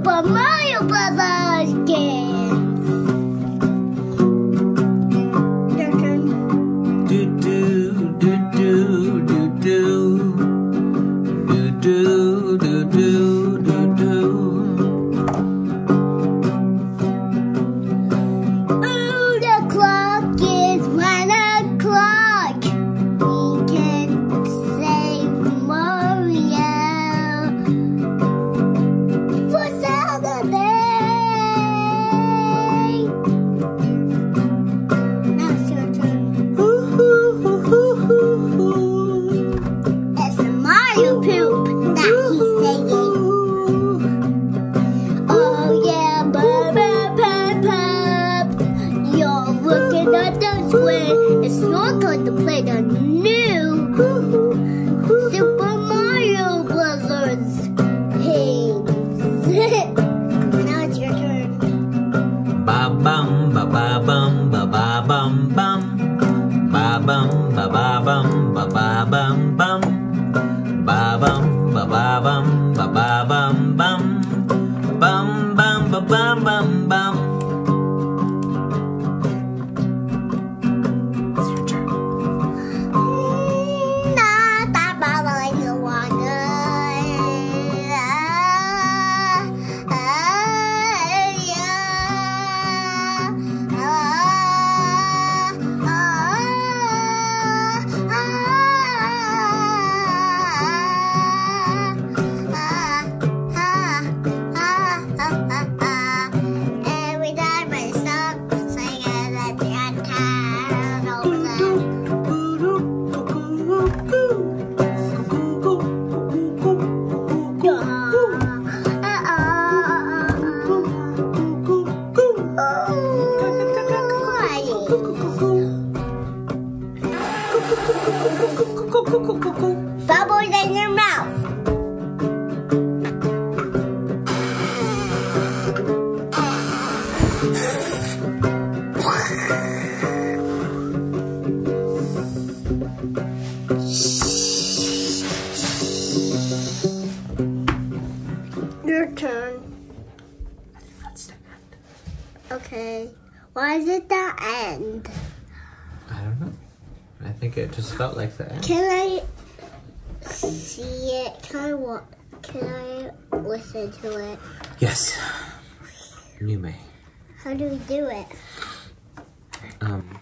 Super Mario Brothers games. Your. Do do do do do do do do do do do bum bum. Ba bum ba ba bum ba ba bum bum. Ba bum ba ba bum In your mouth. Your turn. That's the end. Okay. Why is it the end? I don't know. I think it just felt like the end. Can I Can I Can I listen to it? Yes. You may. How do we do it? Um,